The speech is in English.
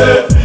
Yeah.